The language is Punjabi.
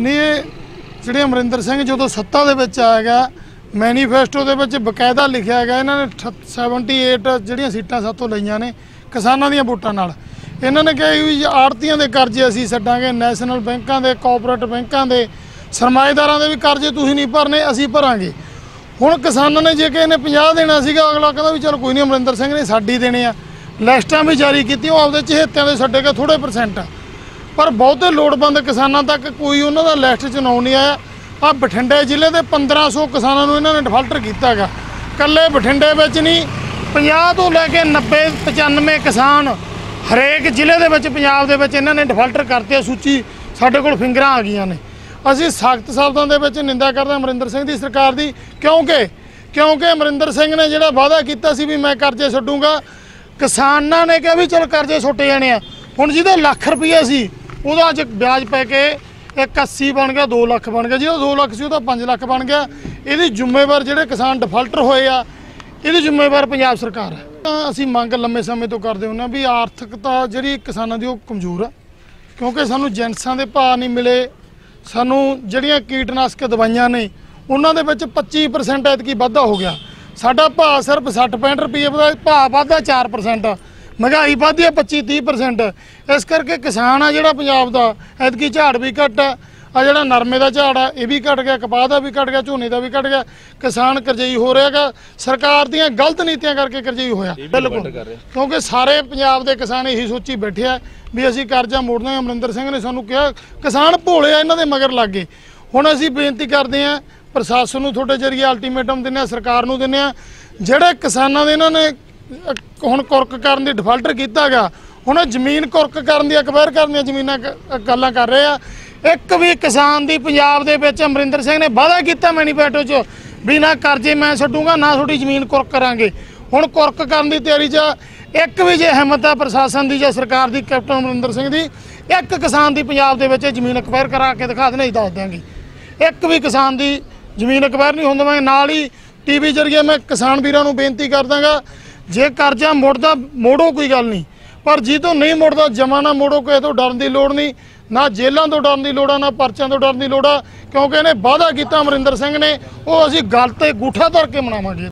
ਨਹੀਂ, ਇਹ ਜਿਹੜੇ ਅਮਰਿੰਦਰ ਸਿੰਘ ਜਦੋਂ ਸੱਤਾ ਦੇ ਵਿੱਚ ਆਇਆ ਗਿਆ ਮੈਨੀਫੈਸਟੋ ਦੇ ਵਿੱਚ ਬਕਾਇਦਾ ਲਿਖਿਆ ਹੈਗਾ ਇਹਨਾਂ ਨੇ ਅਠ- 78 ਜਿਹੜੀਆਂ ਸੀਟਾਂ ਸਾਤੋਂ ਲਈਆਂ ਨੇ ਕਿਸਾਨਾਂ ਦੀਆਂ ਵੋਟਾਂ ਨਾਲ। ਇਹਨਾਂ ਨੇ ਕਿਹਾ ਵੀ ਆੜਤੀਆਂ ਦੇ ਕਰਜ਼ੇ ਅਸੀਂ ਛੱਡਾਂਗੇ ਨੈਸ਼ਨਲ ਬੈਂਕਾਂ ਦੇ ਕੋਆਪਰੇਟ ਬੈਂਕਾਂ ਦੇ, ਸਰਮਾਏਦਾਰਾਂ ਦੇ ਵੀ ਕਰਜ਼ੇ ਤੁਸੀਂ ਨਹੀਂ ਭਰਨੇ, ਅਸੀਂ ਭਰਾਂਗੇ। ਹੁਣ ਕਿਸਾਨਾਂ ਨੇ ਜੇ ਕਿ ਇਹਨੇ 50 ਦੇਣਾ ਸੀਗਾ, ਅਗਲਾ ਕਹਿੰਦਾ ਵੀ ਚਲ ਕੋਈ ਨਹੀਂ, ਅਮਰਿੰਦਰ ਸਿੰਘ ਨੇ ਸਾਡੀ ਦੇਣੇ ਆ। ਲਿਸਟਾਂ ਵੀ ਜਾਰੀ ਕੀਤੀ, ਉਹ ਆਪਦੇ ਚਹੇਤਿਆਂ ਦੇ ਛੱਡੇ ਛੱਡੇਗਾ ਥੋੜੇ ਪਰਸੈਂਟ ਆ ਪਰ ਬਹੁਤੇ ਲੋੜਵੰਦ ਕਿਸਾਨਾਂ ਤੱਕ ਕੋਈ ਉਹਨਾਂ ਦਾ ਲਿਸਟ ਚ ਨਾਮ ਨਹੀਂ ਆਇਆ। ਆ ਬਠਿੰਡੇ ਜ਼ਿਲ੍ਹੇ ਦੇ 1500 ਕਿਸਾਨਾਂ ਨੂੰ ਇਹਨਾਂ ਨੇ ਡਿਫਾਲਟਰ ਕੀਤਾ ਹੈਗਾ। ਕੱਲੇ ਬਠਿੰਡੇ ਵਿੱਚ ਨਹੀਂ 50 ਤੋਂ ਲੈ ਕੇ 90 95 ਕਿਸਾਨ ਹਰੇਕ ਜ਼ਿਲ੍ਹੇ ਦੇ ਵਿੱਚ, ਪੰਜਾਬ ਦੇ ਵਿੱਚ ਇਹਨਾਂ ਨੇ ਡਿਫਾਲਟਰ ਕਰਤੇ ਸੂਚੀ ਸਾਡੇ ਕੋਲ ਫਿੰਗਰਾਂ ਆ ਗਈਆਂ ਨੇ। ਅਸੀਂ ਸਖਤ ਸ਼ਬਦਾਂ ਦੇ ਵਿੱਚ ਨਿੰਦਾ ਕਰਦੇ ਹਾਂ ਅਮਰਿੰਦਰ ਸਿੰਘ ਦੀ ਸਰਕਾਰ ਦੀ, ਕਿਉਂਕਿ ਕਿਉਂਕਿ ਅਮਰਿੰਦਰ ਸਿੰਘ ਨੇ ਜਿਹੜਾ ਵਾਅਦਾ ਕੀਤਾ ਸੀ ਵੀ ਮੈਂ ਕਰਜ਼ੇ ਛੱਡੂੰਗਾ, ਕਿਸਾਨਾਂ ਨੇ ਕਿਹਾ ਵੀ ਚਲ ਕਰਜ਼ੇ ਛੁੱਟ ਜਾਣੇ ਆ। ਹੁਣ ਜਿਹਦੇ ਲੱਖ ਰੁਪਈਆ ਸੀ ਉਹਦਾ ਅੱਜ ਵਿਆਜ ਪੈ ਕੇ ਇੱਕ 80 ਬਣ ਗਿਆ 2 ਲੱਖ ਬਣ ਗਿਆ। ਜਿਹਦਾ 2 ਲੱਖ ਸੀ ਉਹਦਾ 5 ਲੱਖ ਬਣ ਗਿਆ। ਇਹਦੀ ਜ਼ਿੰਮੇਵਾਰ ਜਿਹੜੇ ਕਿਸਾਨ ਡਿਫਾਲਟਰ ਹੋਏ ਆ, ਇਹਦੀ ਜ਼ਿੰਮੇਵਾਰ ਪੰਜਾਬ ਸਰਕਾਰ ਹੈ। ਤਾਂ ਅਸੀਂ ਮੰਗ ਲੰਮੇ ਸਮੇਂ ਤੋਂ ਕਰਦੇ ਹੁੰਦੇ ਹਾਂ ਵੀ ਆਰਥਿਕਤਾ ਜਿਹੜੀ ਕਿਸਾਨਾਂ ਦੀ ਉਹ ਕਮਜ਼ੋਰ ਆ। ਕਿਉਂਕਿ ਸਾਨੂੰ ਜੈਂਟਸਾਂ ਦੇ ਭਾਅ ਨਹੀਂ ਮਿਲੇ, ਸਾਨੂੰ ਜਿਹੜੀਆਂ ਕੀਟਨਾਸ਼ਕ ਦਵਾਈਆਂ ਨੇ, ਉਹਨਾਂ ਦੇ ਵਿੱਚ 25% ਐਤਕੀ ਵਾਧਾ ਹੋ ਗਿਆ। ਸਾਡਾ ਭਾਅ ਸਿਰਫ 60 65 ਰੁਪਏ ਦਾ ਭਾਅ ਵਾਧਾ 4% ਮਹਿੰਗਾਈ ਵਧੀ ਹੈ 25 30% ਇਸ ਕਰਕੇ ਕਿਸਾਨ ਆ ਜਿਹੜਾ ਪੰਜਾਬ ਦਾ ਐਤਕੀ ਝਾੜ ਵੀ ਘਟ ਆ ਆ ਜਿਹੜਾ ਨਰਮੇ ਦਾ ਝਾੜ ਆ ਇਹ ਵੀ ਘਟ ਗਿਆ ਕਪਾਹ ਦਾ ਵੀ ਘਟ ਗਿਆ ਝੋਨੇ ਦਾ ਵੀ ਘਟ ਗਿਆ। ਕਿਸਾਨ ਕਰਜ਼ਈ ਹੋ ਰਿਹਾਗਾ ਸਰਕਾਰ ਦੀਆਂ ਗਲਤ ਨੀਤੀਆਂ ਕਰਕੇ ਕਰਜ਼ਈ ਹੋਇਆ। ਬਿਲਕੁਲ ਕਿਉਂਕਿ ਸਾਰੇ ਪੰਜਾਬ ਦੇ ਕਿਸਾਨ ਇਹੀ ਸੋਚੀ ਬੈਠੇ ਆ ਵੀ ਅਸੀਂ ਕਰਜ਼ਾ ਮੋੜਨਾ ਹੈ। ਅਮਰਿੰਦਰ ਸਿੰਘ ਨੇ ਸਾਨੂੰ ਕਿਹਾ ਕਿਸਾਨ ਭੋਲੇ ਆ ਇਹਨਾਂ ਦੇ ਮਗਰ ਲੱਗ ਗਏ। ਹੁਣ ਅਸੀਂ ਬੇਨਤੀ ਕਰਦੇ ਆ ਪ੍ਰਸ਼ਾਸਨ ਨੂੰ ਤੁਹਾਡੇ ਜਰੀਏ ਅਲਟੀਮੇਟਮ ਦਿੰਦੇ ਆ ਸਰਕਾਰ ਨੂੰ ਦਿੰਦੇ ਆ ਜਿਹੜੇ ਕਿਸਾਨਾਂ ਦੇ ਇਹਨਾਂ ਨੇ ਹੁਣ ਕੁਰਕ ਕਰਨ ਦੀ ਡਿਫਾਲਟਰ ਕੀਤਾਗਾ। ਹੁਣ ਜ਼ਮੀਨ ਕੁਰਕ ਕਰਨ ਦੀ ਅਕਵਾਇਰ ਕਰਨ ਦੀਆਂ ਜ਼ਮੀਨਾਂ ਗੱਲਾਂ ਕਰ ਰਹੇ ਆ। ਇੱਕ ਵੀ ਕਿਸਾਨ ਦੀ ਪੰਜਾਬ ਦੇ ਵਿੱਚ ਅਮਰਿੰਦਰ ਸਿੰਘ ਨੇ ਵਾਅਦਾ ਕੀਤਾ ਮੈਨੀਫੈਸਟੋ 'ਚ ਵੀ ਨਾ ਕਰਜ਼ੇ ਮੈਂ ਛੱਡੂਗਾ, ਨਾ ਤੁਹਾਡੀ ਜ਼ਮੀਨ ਕੁਰਕ ਕਰਾਂਗੇ। ਹੁਣ ਕੁਰਕ ਕਰਨ ਦੀ ਤਿਆਰੀ 'ਚ ਇੱਕ ਵੀ ਜੇ ਹਿੰਮਤ ਆ ਪ੍ਰਸ਼ਾਸਨ ਦੀ ਜਾਂ ਸਰਕਾਰ ਦੀ, ਕੈਪਟਨ ਅਮਰਿੰਦਰ ਸਿੰਘ ਦੀ, ਇੱਕ ਕਿਸਾਨ ਦੀ ਪੰਜਾਬ ਦੇ ਵਿੱਚ ਇਹ ਜ਼ਮੀਨ ਅਕਵਾਇਰ ਕਰਾ ਕੇ ਦਿਖਾ ਦੇਣਾ ਦੱਸ ਦਿਆਂਗੇ। ਇੱਕ ਵੀ ਕਿਸਾਨ ਦੀ ਜ਼ਮੀਨ ਅਕਵਾਇਰ ਨਹੀਂ ਹੋਣ ਦੇਵਾਂਗੇ, ਨਾਲ ਹੀ ਟੀਵੀ ਜਰੀਏ ਮੈਂ ਕਿਸਾਨ ਵੀਰਾਂ ਨੂੰ ਬੇਨਤੀ ਕਰਦਾਗਾ ਜੇ ਕਰਜ਼ਾ ਮੁੜਦਾ, ਮੋੜੋ ਕੋਈ ਗੱਲ ਨਹੀਂ। ਪਰ ਜੀ ਤੋਂ ਨਹੀਂ ਮੁੜਦਾ, ਜਮਾ ਨਾ ਮੋੜੋ, ਕਿਸੇ ਤੋਂ ਡਰਨ ਦੀ ਲੋੜ ਨਹੀਂ। ਨਾ ਜੇਲ੍ਹਾਂ ਤੋਂ ਡਰਨ ਦੀ ਲੋੜ ਆ, ਨਾ ਪਰਚਿਆਂ ਤੋਂ ਡਰਨ ਦੀ ਲੋੜ ਆ। ਕਿਉਂਕਿ ਇਹਨੇ ਵਾਅਦਾ ਕੀਤਾ ਅਮਰਿੰਦਰ ਸਿੰਘ ਨੇ, ਉਹ ਅਸੀਂ ਗੱਲ ਤੇ ਗੂਠਾ ਧਰ ਕੇ ਮਨਾਵਾਂਗੇ।